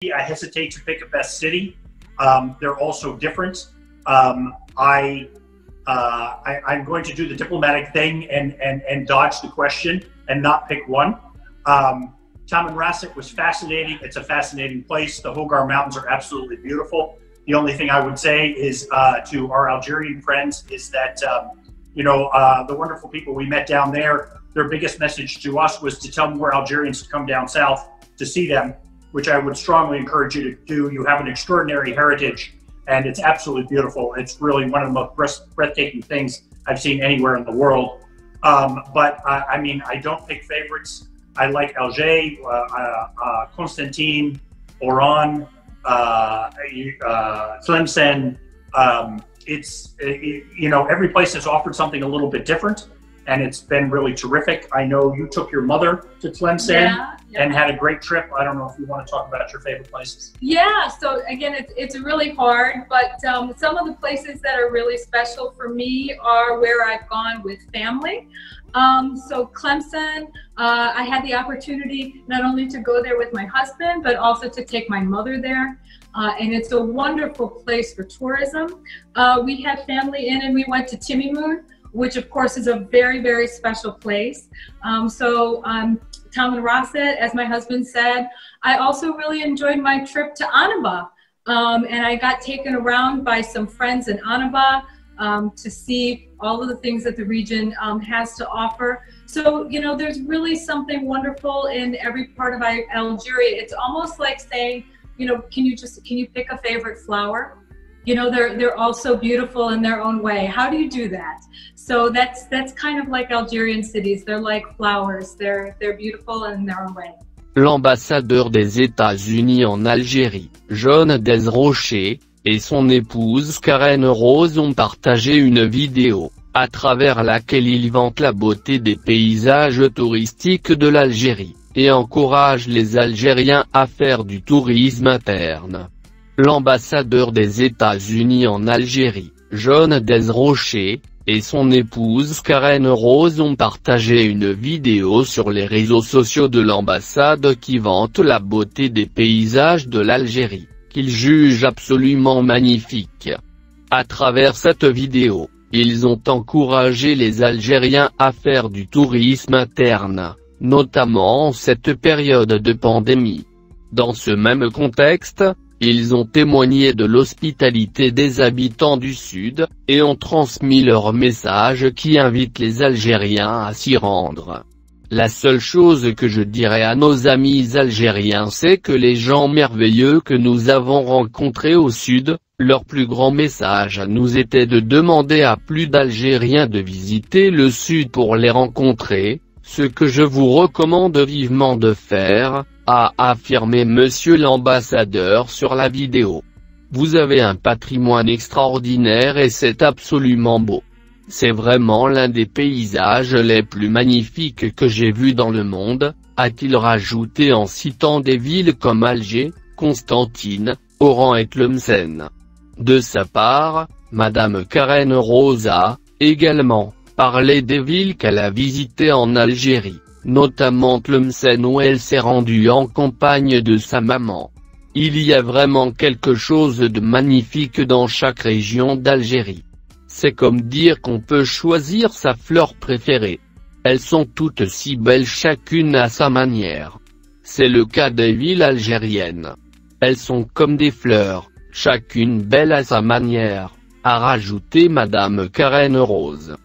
I hesitate to pick a best city. Um, they're all so different. Um, I, uh, I, I'm going to do the diplomatic thing and, and, and dodge the question and not pick one. Um, Tamanrasset was fascinating. It's a fascinating place. The Hogar Mountains are absolutely beautiful. The only thing I would say is uh, to our Algerian friends is that, um, you know, uh, the wonderful people we met down there, their biggest message to us was to tell more Algerians to come down south to see them, which I would strongly encourage you to do. You have an extraordinary heritage and it's absolutely beautiful. It's really one of the most breathtaking things I've seen anywhere in the world. Um, but uh, I mean, I don't pick favorites. I like Alger, uh, uh, uh Constantine, Oran, uh, uh, Tlemcen. Um, it's it, you know every place has offered something a little bit different, and it's been really terrific. I know you took your mother to Tlemcen. Yeah yeah. and had a great trip. I don't know if you want to talk about your favorite places. Yeah, so again, it's, it's really hard, but um, some of the places that are really special for me are where I've gone with family. Um, so Clemson, uh, I had the opportunity not only to go there with my husband, but also to take my mother there. Uh, and it's a wonderful place for tourism. Uh, we had family in and we went to Timimoun, which of course is a very, very special place. Um, so um, Tamanrasset, as my husband said. I also really enjoyed my trip to Annaba. Um, and I got taken around by some friends in Annaba um, to see all of the things that the region um, has to offer. So, you know, there's really something wonderful in every part of Algeria. It's almost like saying, you know, can you just, can you pick a favorite flower? You know they're they're also beautiful in their own way. How do you do that? So that's that's kind of like algerian cities. They're like flowers. They're they're beautiful in their own way. L'ambassadeur des États-Unis en Algérie, John Desrochers, et son épouse Karen Rose ont partagé une vidéo, à travers laquelle ils vantent la beauté des paysages touristiques de l'Algérie, et encouragent les Algériens à faire du tourisme interne. L'ambassadeur des États-Unis en Algérie, John Desrochers, et son épouse Karen Rose ont partagé une vidéo sur les réseaux sociaux de l'ambassade qui vante la beauté des paysages de l'Algérie, qu'ils jugent absolument magnifiques. À travers cette vidéo, ils ont encouragé les Algériens à faire du tourisme interne, notamment en cette période de pandémie. Dans ce même contexte, ils ont témoigné de l'hospitalité des habitants du Sud, et ont transmis leur message qui invite les Algériens à s'y rendre. La seule chose que je dirais à nos amis algériens c'est que les gens merveilleux que nous avons rencontrés au Sud, leur plus grand message à nous était de demander à plus d'Algériens de visiter le Sud pour les rencontrer, ce que je vous recommande vivement de faire, a affirmé monsieur l'ambassadeur sur la vidéo. Vous avez un patrimoine extraordinaire et c'est absolument beau. C'est vraiment l'un des paysages les plus magnifiques que j'ai vus dans le monde, a-t-il rajouté en citant des villes comme Alger, Constantine, Oran et Tlemcen. De sa part, Madame Karen Rosa, également, parlait des villes qu'elle a visitées en Algérie notamment Tlemcen où elle s'est rendue en campagne de sa maman. Il y a vraiment quelque chose de magnifique dans chaque région d'Algérie. C'est comme dire qu'on peut choisir sa fleur préférée. Elles sont toutes si belles chacune à sa manière. C'est le cas des villes algériennes. Elles sont comme des fleurs, chacune belle à sa manière, a rajouté Madame Karen Rose.